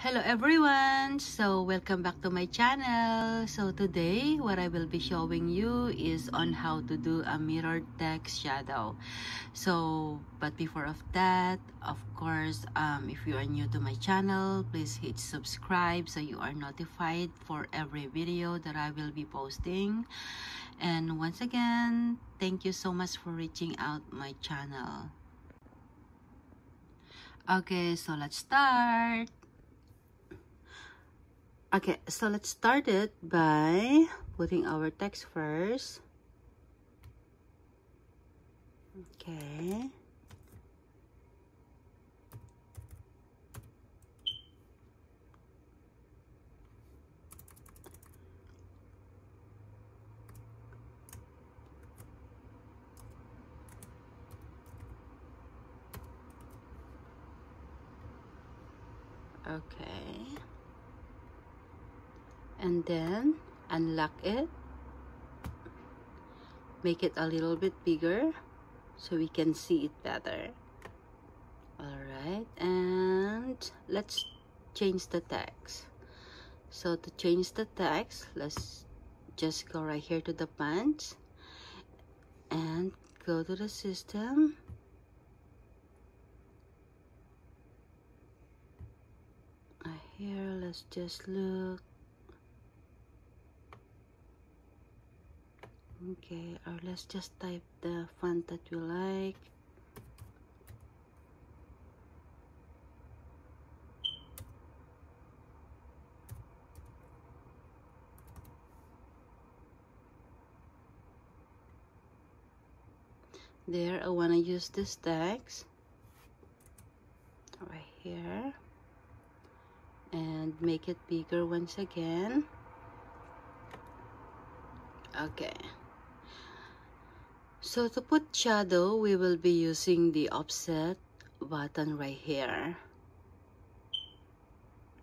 Hello everyone! So welcome back to my channel. So today what I will be showing you is on how to do a mirror text shadow. So but before of that, of course, um, if you are new to my channel, please hit subscribe so you are notified for every video that I will be posting. And once again, thank you so much for reaching out my channel. Okay, so let's start. Okay, so let's start it by putting our text first. Okay. Okay and then unlock it. Make it a little bit bigger so we can see it better. All right and let's change the text. So to change the text let's just go right here to the fonts and go to the system. Here let's just look okay or let's just type the font that you like. There I want to use this text right here. And make it bigger once again. Okay so to put shadow, we will be using the offset button right here.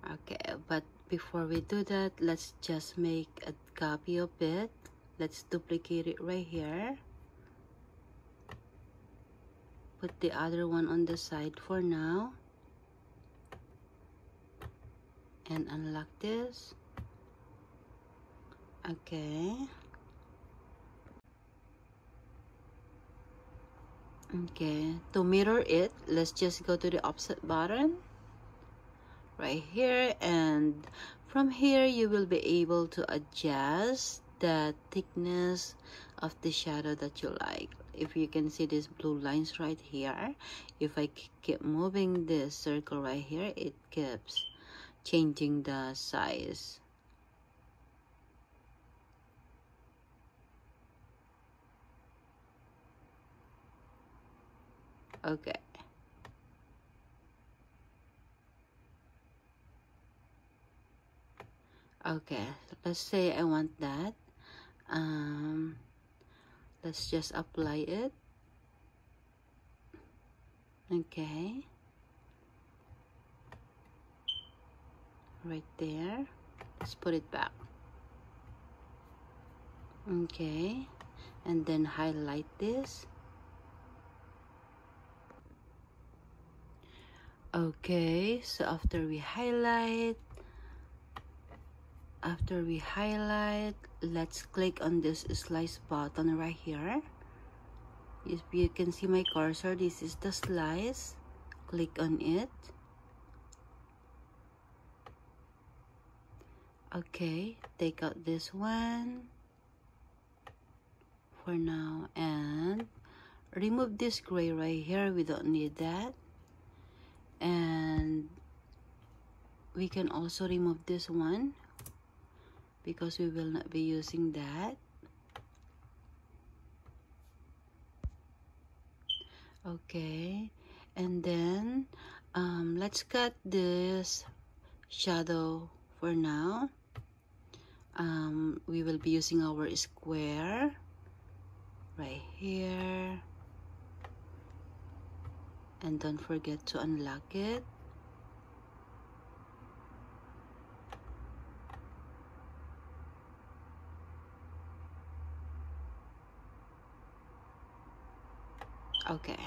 Okay, but before we do that, let's just make a copy of it. Let's duplicate it right here. Put the other one on the side for now. And unlock this. Okay. Okay to mirror it let's just go to the offset button. Right here and from here you will be able to adjust the thickness of the shadow that you like. If you can see these blue lines right here if I keep moving this circle right here it keeps changing the size okay. Okay let's say I want that. Um, let's just apply it. Okay. Right there. Let's put it back. Okay. And then highlight this okay so after we highlight after we highlight let's click on this slice button right here. If you can see my cursor. This is the slice. Click on it. Okay take out this one for now and remove this gray right here. We don't need that and we can also remove this one because we will not be using that. Okay. And then um, let's cut this shadow for now. Um, we will be using our square right here and don't forget to unlock it. Okay.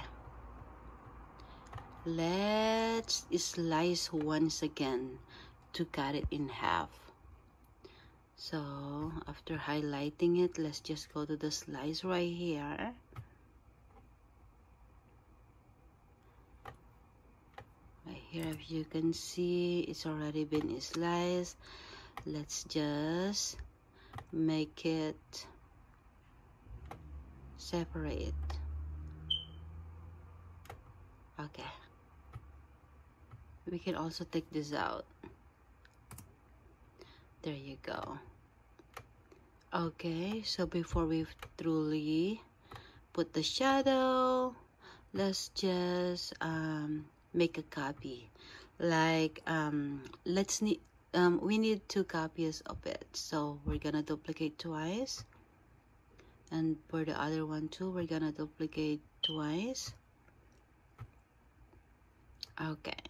Let's slice once again to cut it in half. So after highlighting it let's just go to the slice right here here if you can see it's already been sliced. Let's just make it separate. Okay. We can also take this out. There you go. Okay so before we truly put the shadow let's just um, make a copy. Like um, let's need um, we need two copies of it. So we're gonna duplicate twice. And for the other one too we're gonna duplicate twice. Okay.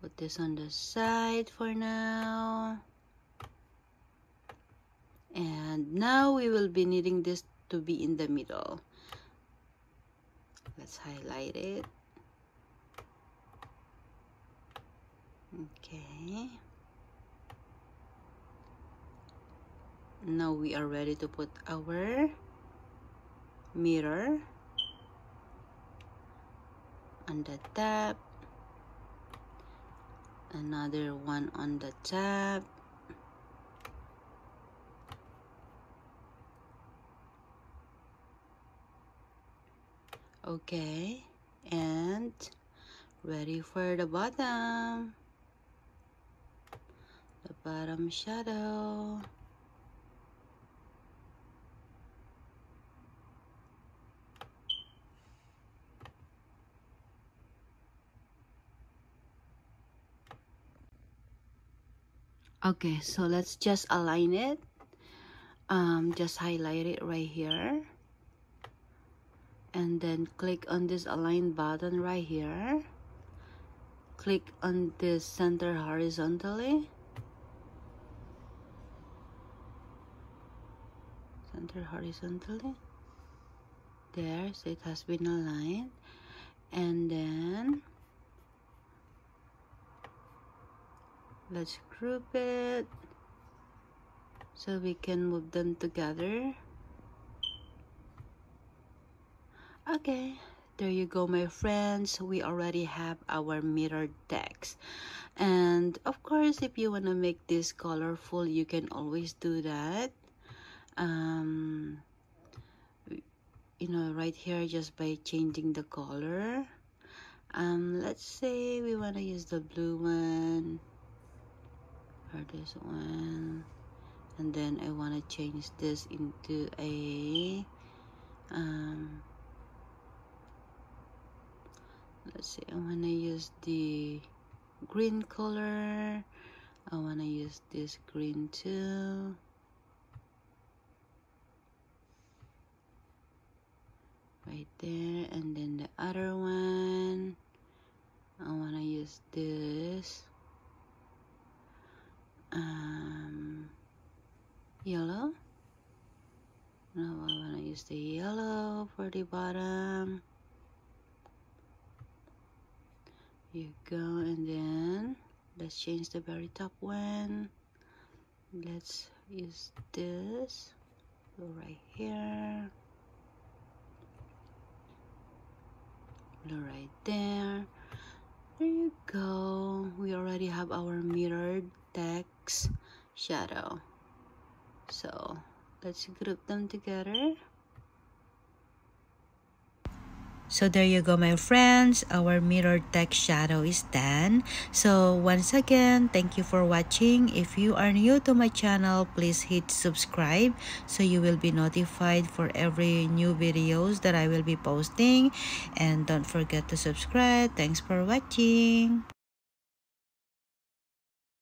Put this on the side for now. And now we will be needing this to be in the middle. Let's highlight it okay. Now we are ready to put our mirror on the top. Another one on the top. Okay. And ready for the bottom the bottom shadow. Okay so let's just align it. Um, just highlight it right here. And then click on this align button right here. Click on this center horizontally center horizontally. There so it has been aligned. And then let's group it so we can move them together. Okay there you go my friends. We already have our mirror text. And of course if you want to make this colorful you can always do that um you know right here just by changing the color. Um let's say we want to use the blue one or this one. And then I want to change this into a um, let's see I want to use the green color. I want to use this green too right there and then the other one. I want to use this. Um, yellow. Now I want to use the yellow for the bottom. You go and then let's change the very top one. Let's use this right here blue right there. There you go. We already have our mirrored text shadow. So let's group them together So there you go, my friends. Our mirror text shadow is done. So once again, thank you for watching. If you are new to my channel, please hit subscribe so you will be notified for every new videos that I will be posting. And don't forget to subscribe. Thanks for watching.